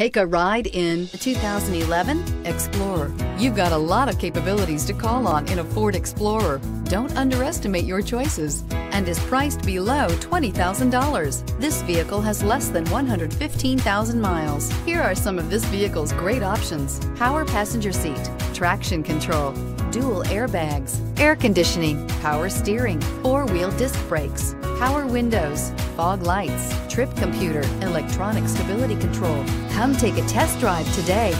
Take a ride in the 2011 Explorer. You've got a lot of capabilities to call on in a Ford Explorer. Don't underestimate your choices and is priced below $20,000. This vehicle has less than 115,000 miles. Here are some of this vehicle's great options. Power passenger seat, traction control, dual airbags, air conditioning, power steering, four-wheel disc brakes, power windows, fog lights, trip computer, electronic stability control. Come take a test drive today.